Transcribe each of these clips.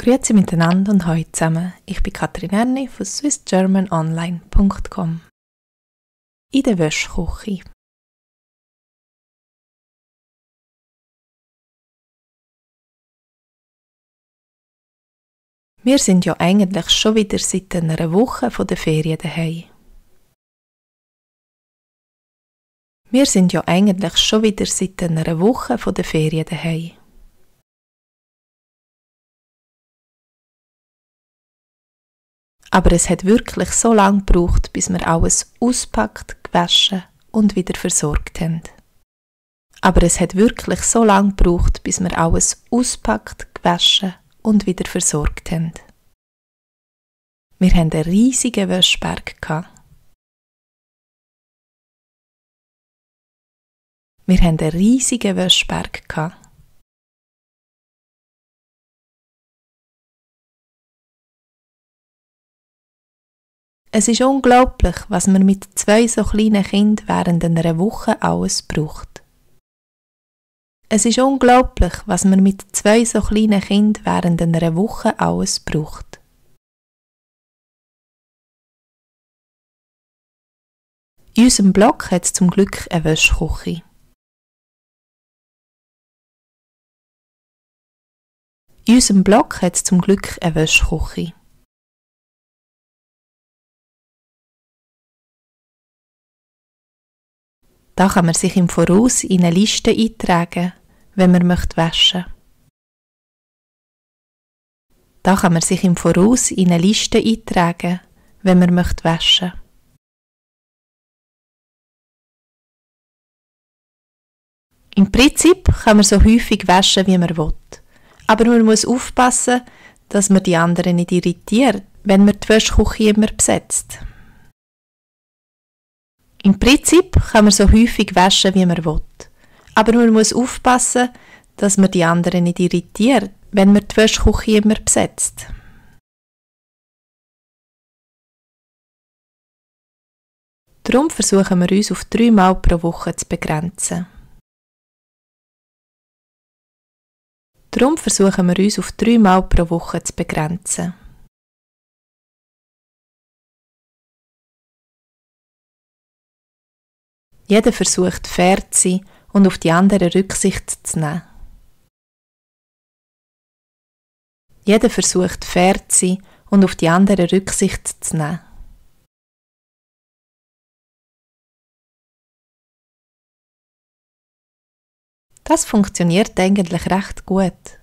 Grüezi miteinander und heute zusammen. Ich bin Katrin Erni von swissgermanonline.com. In der Wäschküche. Wir sind ja eigentlich schon wieder seit einer Woche von der Ferien daheim. Wir sind ja eigentlich schon wieder seit einer Woche von der Ferien daheim. Aber es hat wirklich so lange gebraucht, bis wir alles auspackt, gewaschen und wieder versorgt haben. Aber es hat wirklich so lange gebraucht, bis wir alles auspackt, gewaschen und wieder versorgt haben. Wir haben einen riesigen Wäschberg. Wir haben einen riesigen Wäschberg Es ist unglaublich, was man mit zwei so kleinen Kindern während einer Woche alles braucht. Es ist unglaublich, was man mit zwei so kleinen Kindern während einer Woche alles braucht. In unserem Block hat es zum Glück eine Wäschküche. In unserem Block hat es zum Glück eine Wäschküche. Da kann man sich im Voraus in eine Liste eintragen, wenn man möchte waschen. Da kann man sich im Voraus in eine Liste eintragen, wenn man möchte waschen. Im Prinzip kann man so häufig waschen, wie man will. Aber man muss aufpassen, dass man die anderen nicht irritiert, wenn man die Wäschküche immer besetzt. Im Prinzip kann man so häufig waschen, wie man will. Aber man muss aufpassen, dass man die anderen nicht irritiert, wenn man die Wäschküche immer besetzt. Darum versuchen wir uns auf dreimal pro Woche zu begrenzen. Darum versuchen wir uns auf dreimal pro Woche zu begrenzen. Jeder versucht fair zu sein und auf die anderen Rücksicht zu nehmen. Jeder versucht fair zu sein und auf die anderen Rücksicht zu nehmen. Das funktioniert eigentlich recht gut.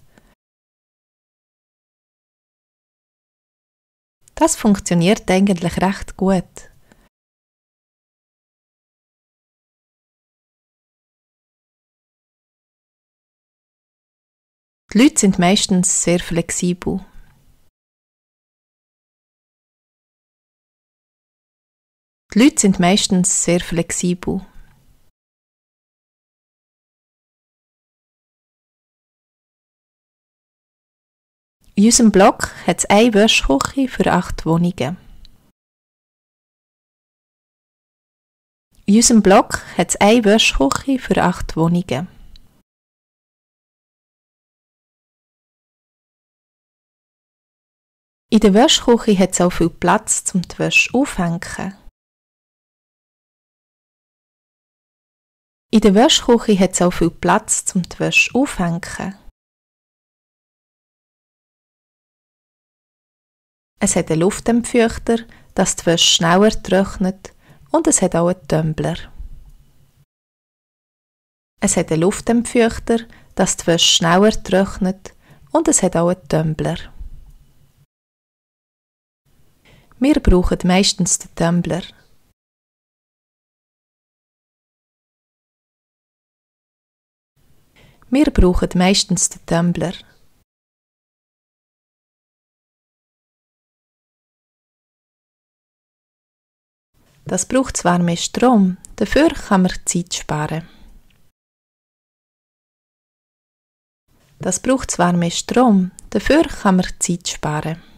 Das funktioniert eigentlich recht gut. Die Leute sind meistens sehr flexibel. Die Leute sind meistens sehr flexibel. In unserem Block hat es eine Wäschküche für acht Wohnungen. In unserem Block hat es eine Wäschküche für acht Wohnungen. In der Wäschküche hat es auch viel Platz, um die Wäsche aufhängen. In der Wäschküche hat es auch viel Platz, um die Wäsche aufhängen. Es hat einen Luftentfeuchter, dass die Wäsche schneller trocknet und es hat auch einen Tumbler. Es hat einen Luftentfeuchter, dass die Wäsche schneller trocknet und es hat auch einen Tumbler. Wir brauchen meistens den Tumbler. Wir brauchen meistens den Tumbler. Das braucht zwar mehr Strom, dafür kann man Zeit sparen. Das braucht zwar mehr Strom, dafür kann man Zeit sparen.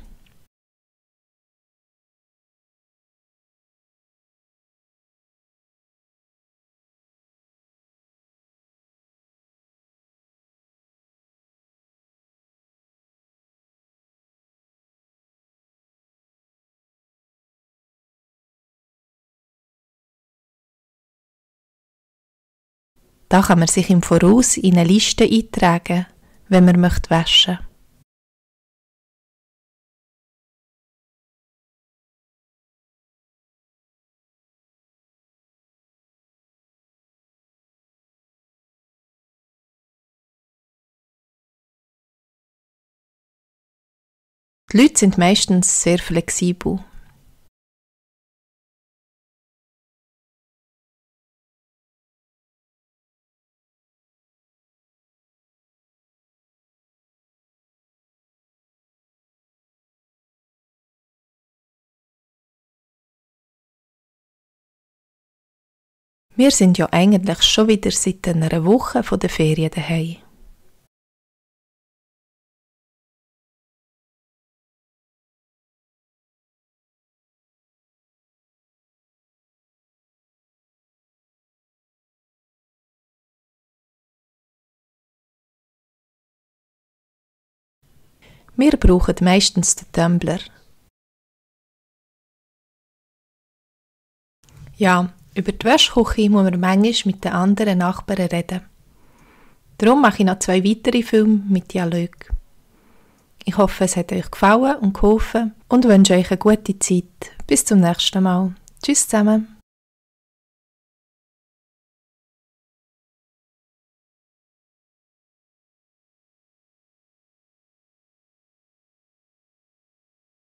Da kann man sich im Voraus in eine Liste eintragen, wenn man möchte waschen. Die Leute sind meistens sehr flexibel. Wir sind ja eigentlich schon wieder seit einer Woche von der Ferien daheim. Wir brauchen meistens den Tumbler. Ja, über die Wäschküche muss man manchmal mit den anderen Nachbarn reden. Darum mache ich noch zwei weitere Filme mit Dialog. Ich hoffe, es hat euch gefallen und geholfen und wünsche euch eine gute Zeit. Bis zum nächsten Mal. Tschüss zusammen.